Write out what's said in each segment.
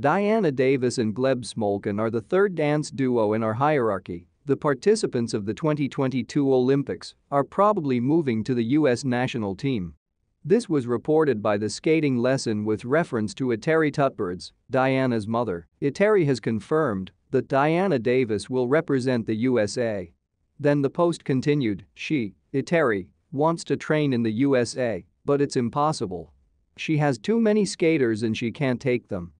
Diana Davis and Gleb Smolkin are the third dance duo in our hierarchy. The participants of the 2022 Olympics are probably moving to the U.S. national team. This was reported by the skating lesson with reference to Eteri Tutberidze, Diana's mother. Eteri has confirmed that Diana Davis will represent the USA. Then the post continued, she, Eteri, wants to train in the USA, but it's impossible. She has too many skaters and she can't take them.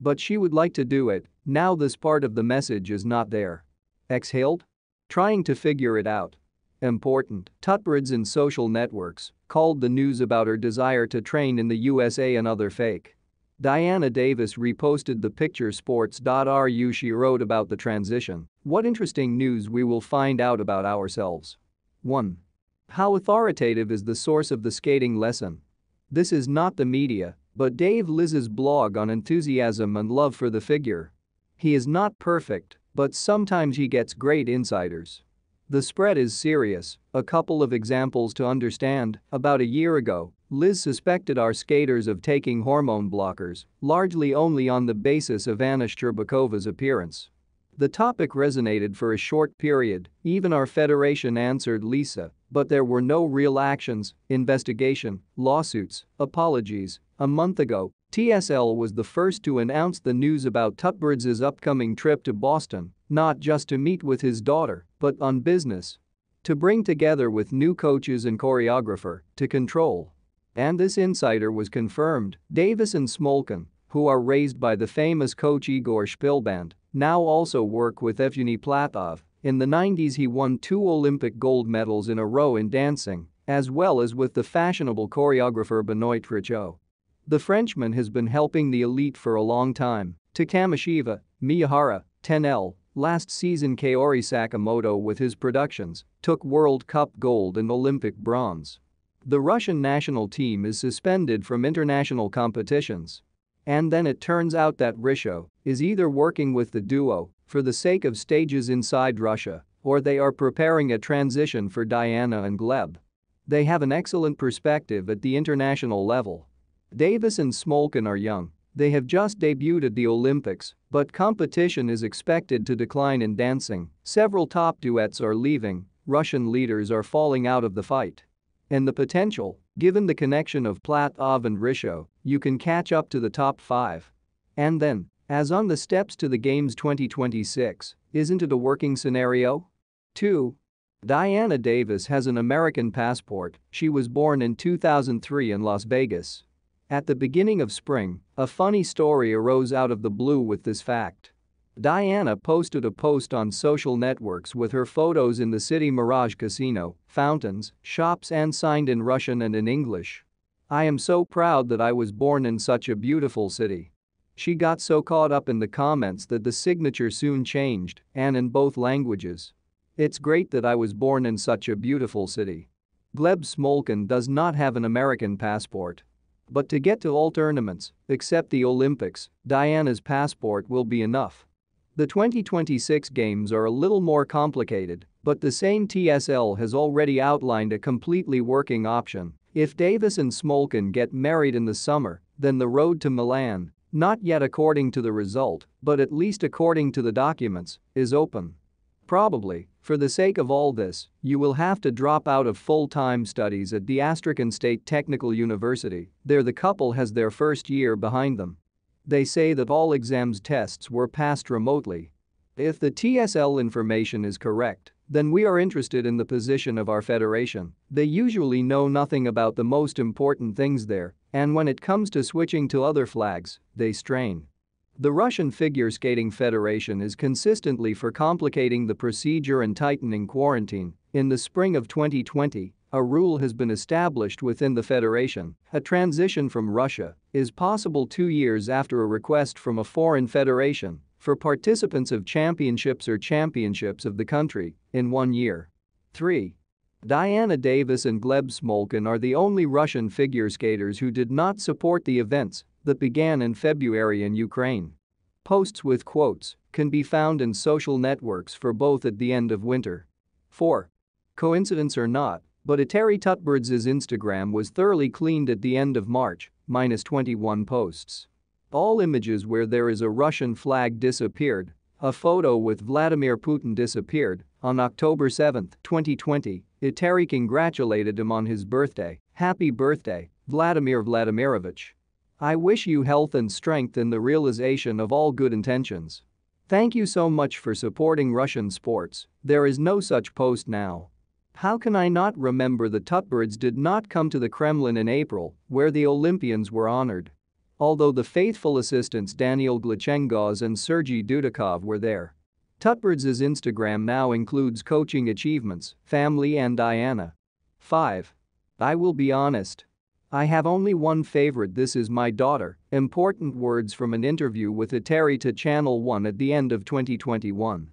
But she would like to do it, now this part of the message is not there. Exhaled? Trying to figure it out. Important. Tutberidze in social networks called the news about her desire to train in the USA another fake. Diana Davis reposted the picture sports.ru she wrote about the transition. What interesting news we will find out about ourselves. 1. How authoritative is the source of the skating lesson? This is not the media, but Dave Lease's blog on enthusiasm and love for the figure. He is not perfect, but sometimes he gets great insiders. The spread is serious, a couple of examples to understand, about a year ago, Liz suspected our skaters of taking hormone blockers, largely only on the basis of Anna Shcherbakova's appearance. The topic resonated for a short period, even our federation answered Lisa, but there were no real actions, investigation, lawsuits, apologies. A month ago, TSL was the first to announce the news about Tutberidze's upcoming trip to Boston, not just to meet with his daughter, but on business. To bring together with new coaches and choreographer, to control. And this insider was confirmed, Davis and Smolkin, who are raised by the famous coach Igor Shpilband, now also work with Evgeny Platov. In the 90s he won two Olympic gold medals in a row in dancing, as well as with the fashionable choreographer Benoit Richaud. The Frenchman has been helping the elite for a long time. Takuma Shiva, Miyahara, Tennell, last season Kaori Sakamoto with his productions took World Cup gold and Olympic bronze. The Russian national team is suspended from international competitions. And then it turns out that Richaud is either working with the duo for the sake of stages inside Russia or they are preparing a transition for Diana and Gleb. They have an excellent perspective at the international level Davis and Smolkin are young. They have just debuted at the Olympics, but competition is expected to decline in dancing. Several top duets are leaving, Russian leaders are falling out of the fight. And the potential, given the connection of Platov and Richaud, you can catch up to the top five. And then, as on the steps to the Games 2026, isn't it a working scenario? 2. Diana Davis has an American passport, she was born in 2003 in Las Vegas. At the beginning of spring, a funny story arose out of the blue with this fact. Diana posted a post on social networks with her photos in the city Mirage Casino, fountains, shops and signed in Russian and in English. I am so proud that I was born in such a beautiful city. She got so caught up in the comments that the signature soon changed, and in both languages. It's great that I was born in such a beautiful city. Gleb Smolkin does not have an American passport. But to get to all tournaments, except the Olympics, Diana's passport will be enough. The 2026 games are a little more complicated, but the same TSL has already outlined a completely working option. If Davis and Smolkin get married in the summer, then the road to Milan, not yet according to the result, but at least according to the documents, is open. Probably, for the sake of all this, you will have to drop out of full-time studies at the Astrakhan State Technical University, there the couple has their first year behind them. They say that all exams tests were passed remotely. If the TSL information is correct, then we are interested in the position of our federation. They usually know nothing about the most important things there, and when it comes to switching to other flags, they strain. The Russian Figure Skating Federation is consistently for complicating the procedure and tightening quarantine. In the spring of 2020, a rule has been established within the federation. A transition from Russia is possible two years after a request from a foreign federation for participants of championships or championships of the country in one year. 3. Diana Davis and Gleb Smolkin are the only Russian figure skaters who did not support the events that began in February in Ukraine. Posts with quotes can be found in social networks for both at the end of winter. 4. Coincidence or not, but Eteri Tutberidze's Instagram was thoroughly cleaned at the end of March, minus 21 posts. All images where there is a Russian flag disappeared. A photo with Vladimir Putin disappeared. On October 7, 2020, Eteri congratulated him on his birthday. Happy birthday, Vladimir Vladimirovich. I wish you health and strength in the realization of all good intentions. Thank you so much for supporting Russian sports, there is no such post now. How can I not remember the Tutberidze did not come to the Kremlin in April, where the Olympians were honored. Although the faithful assistants Daniel Gleikhengauz and Sergei Dudakov were there. Tutberidze's Instagram now includes coaching achievements, family and Diana. 5. I will be honest. I have only one favorite this is my daughter, important words from an interview with Eteri to Channel 1 at the end of 2021.